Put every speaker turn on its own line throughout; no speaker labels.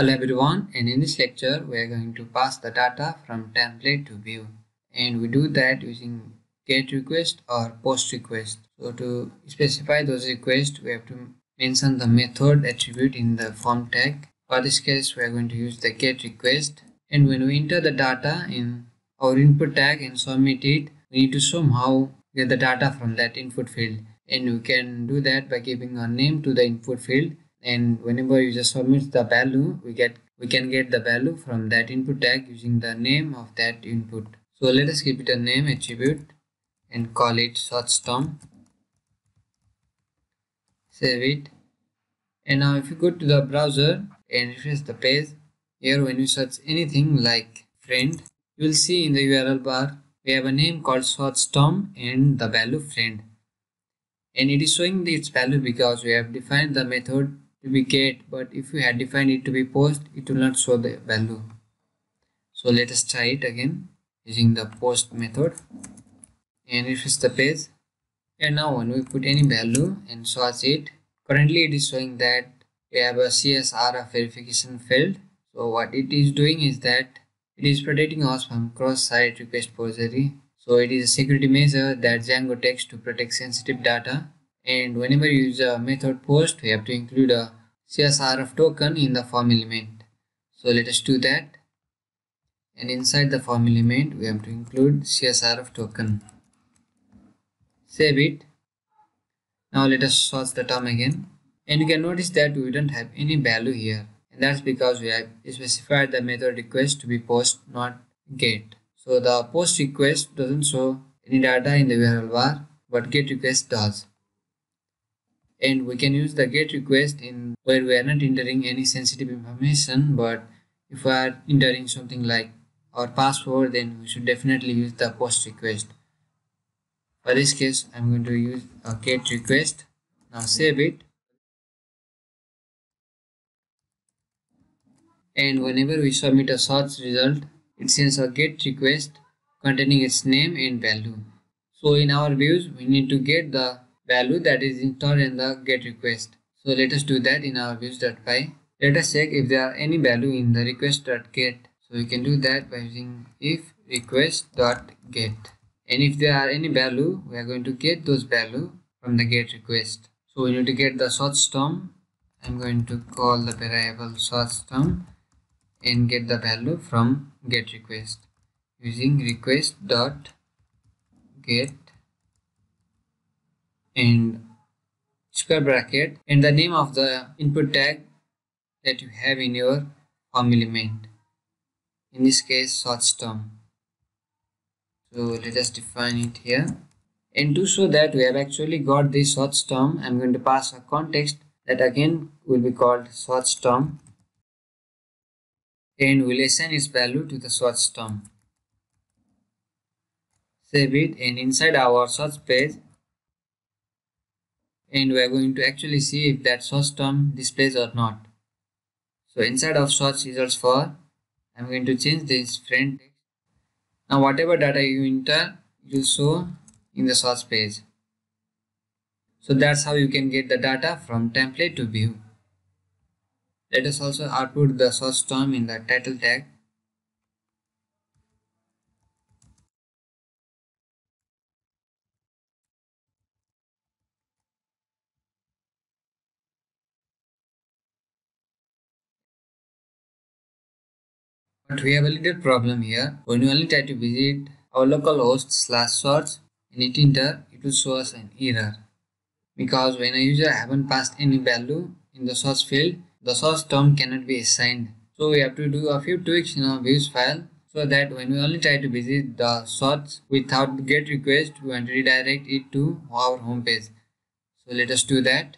Hello everyone. And in this lecture we are going to pass the data from template to view. And we do that using get request or post request. So to specify those requests we have to mention the method attribute in the form tag. For this case we are going to use the get request. And when we enter the data in our input tag and submit it we need to somehow get the data from that input field. And we can do that by giving a name to the input field and whenever you just submit the value we get we can get the value from that input tag using the name of that input. So let us give it a name attribute and call it search term. Save it. And now if you go to the browser and refresh the page here when you search anything like friend you will see in the url bar we have a name called search term and the value friend. And it is showing its value because we have defined the method to be get but if we had defined it to be post it will not show the value. So let us try it again using the post method. And refresh the page and now when we put any value and search it currently it is showing that we have a CSRF verification failed. So what it is doing is that it is protecting us from cross-site request forgery. So it is a security measure that Django takes to protect sensitive data. And whenever you use a method post we have to include a CSRF token in the form element. So let us do that. And inside the form element we have to include CSRF token. Save it. Now let us search the term again. And you can notice that we don't have any value here. And that's because we have specified the method request to be post not get. So the post request doesn't show any data in the URL bar but get request does and we can use the get request in where we are not entering any sensitive information but if we are entering something like our password then we should definitely use the post request. For this case i'm going to use a get request. Now save it. And whenever we submit a search result it sends a get request containing its name and value. So in our views we need to get the value that is stored in the get request. So let us do that in our views.py. Let us check if there are any value in the request.get. So we can do that by using if request.get. And if there are any value, we are going to get those value from the get request. So we need to get the search term. I'm going to call the variable search term and get the value from get request using request dot get and square bracket and the name of the input tag that you have in your form element in this case search term. So let us define it here. And to show that we have actually got this search term i'm going to pass a context that again will be called search term. And we'll assign its value to the search term. Save it and inside our search page and we are going to actually see if that search term displays or not. So inside of source results for, I'm going to change this friend text. Now whatever data you enter, it will show in the source page. So that's how you can get the data from template to view. Let us also output the search term in the title tag. But we have a little problem here. When we only try to visit our local host slash search and hit enter, it will show us an error. Because when a user haven't passed any value in the search field, the search term cannot be assigned. So we have to do a few tweaks in our views file so that when we only try to visit the search without get request, we want to redirect it to our home page. So let us do that.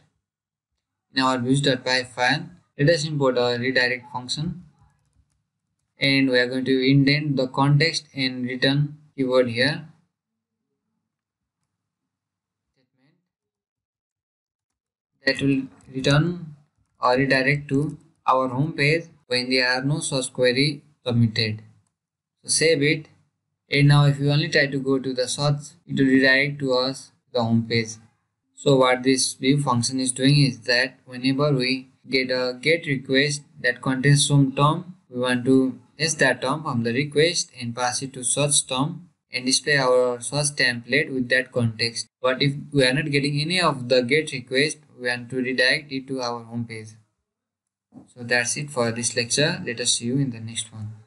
In our views.py file, let us import our redirect function and we are going to indent the context and return keyword here. That will return or redirect to our home page when there are no source query submitted. So save it. And now if you only try to go to the search it will redirect to us the home page. So what this view function is doing is that whenever we get a get request that contains some term. We want to paste that term from the request and pass it to search term and display our search template with that context. But if we are not getting any of the get request, we want to redirect it to our home page. So that's it for this lecture. Let us see you in the next one.